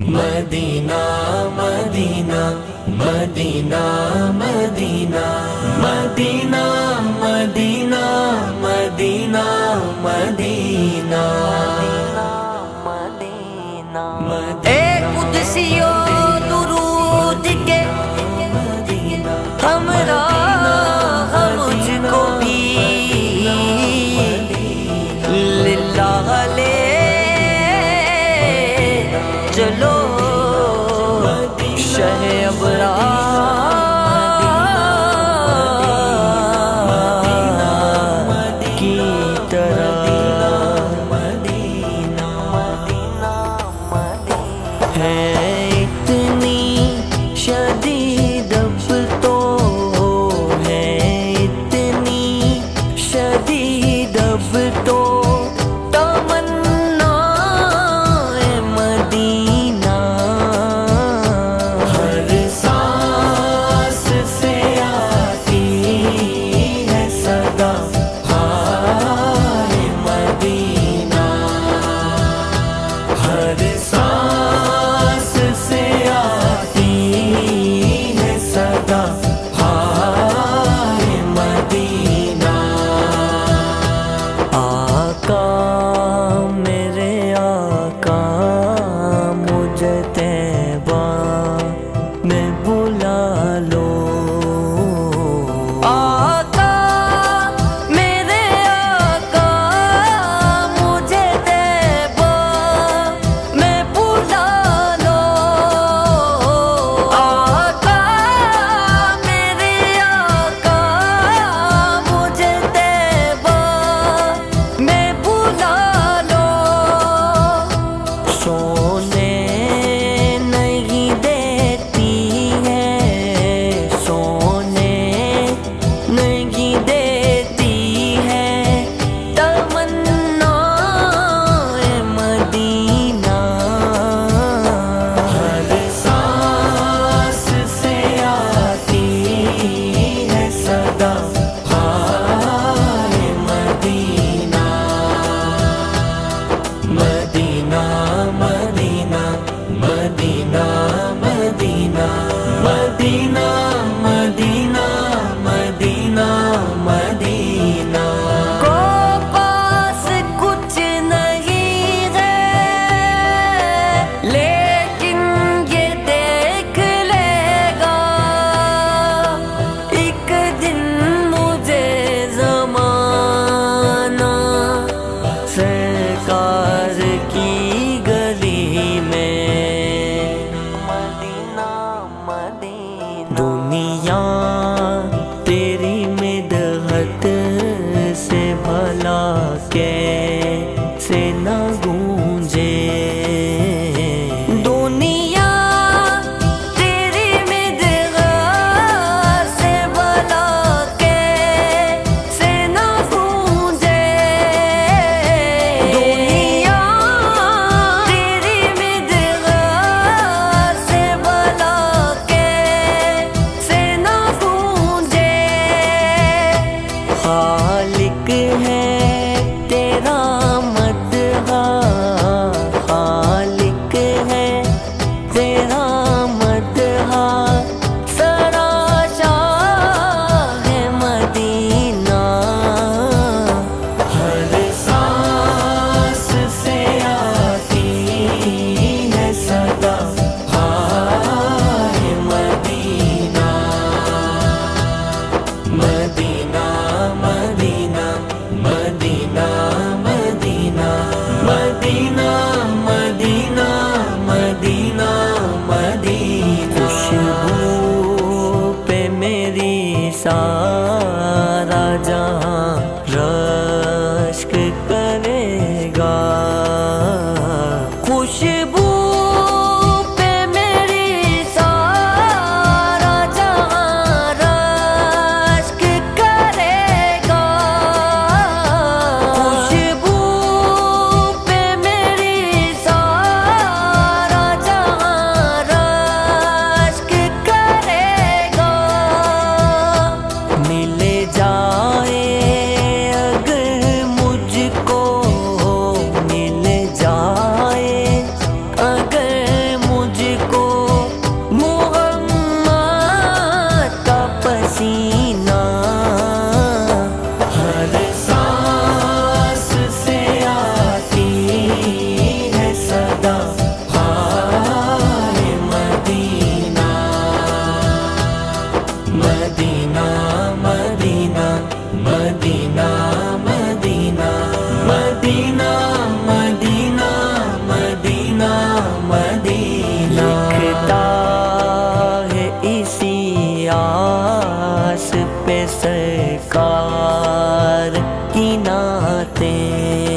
Medina Medina Medina tá सरकार की नाते।